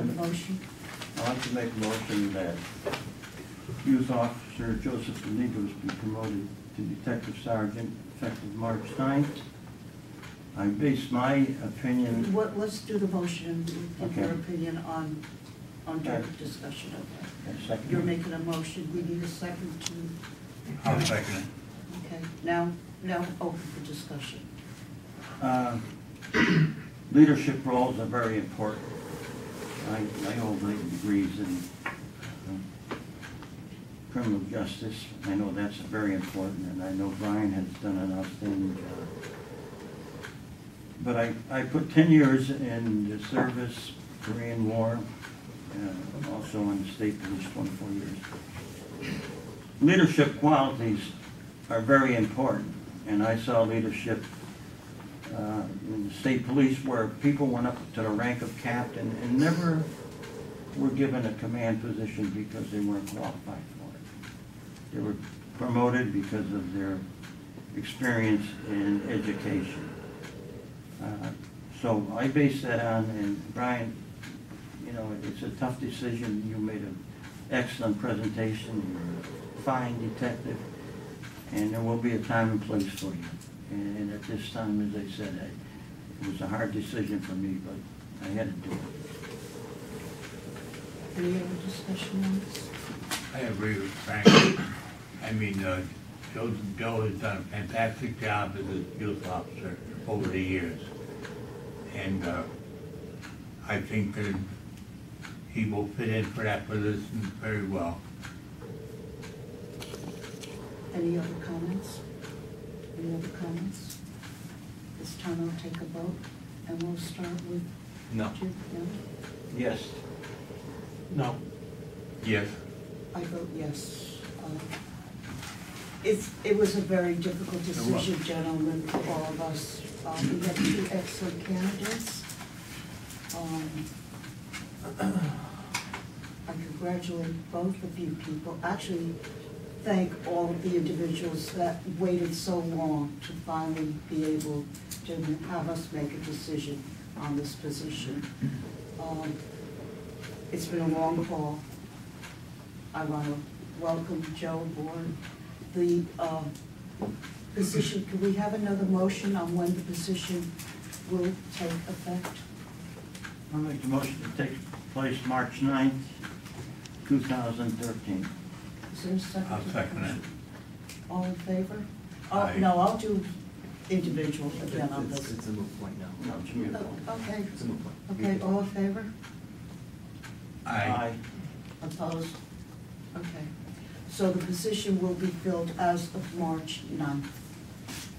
a motion? I'd like to make a motion that youth officer Joseph DeNigris be promoted to detective sergeant effective March 9th. I base my opinion, What, let's do the motion and give your Okay. opinion on, on Okay. direct discussion of that. a second. You're making a motion, we need a second to, I'll second it. okay, now, now open for discussion. Uh, Leadership roles are very important. I, I hold eight degrees in uh, criminal justice. I know that's very important, and I know Brian has done an outstanding job. But I, I put ten years in the service, Korean War, uh, also in the state police, twenty-four years. Leadership qualities are very important, and I saw leadership uh, in the state police where people went up to the rank of captain and never were given a command position because they weren't qualified for it. They were promoted because of their experience in education. Uh, So I base that on, and Brian, you know, it's a tough decision. You made an excellent presentation. You're a fine detective, and there will be a time and place for you. And and at this time, as I said, I- it was a hard decision for me, but I had to do it. Any other discussion on this? I agree with Frank. I mean, uh, Joe, Joe has done a fantastic job as a youth officer over the years. And, uh, I think that he will fit in for that position very well. Any other comments? Any other comments? This time I'll take a vote, and we'll start with No. Jim. No? Yes. No. Yes, I vote yes. Uh, It's, it was a very difficult decision, gentlemen, for all of us. Um, We have two excellent candidates. Um, I congratulate both of you people. Actually, thank all of the individuals that waited so long to finally be able to have us make a decision on this position. Um, It's been a long haul. I want to welcome Joe aboard. The uh, position, can we have another motion on when the position will take effect? I'll make the motion to take place March 9th, 2013. Is there a second? I'll to the second it. All in favor? Oh, Aye. no, I'll do individual again on It's, this. it's a moot point now. No, it's mute. Oh, Okay, It's a moot point. okay, all in favor? Aye. Opposed? Okay. So the position will be filled as of March 9th.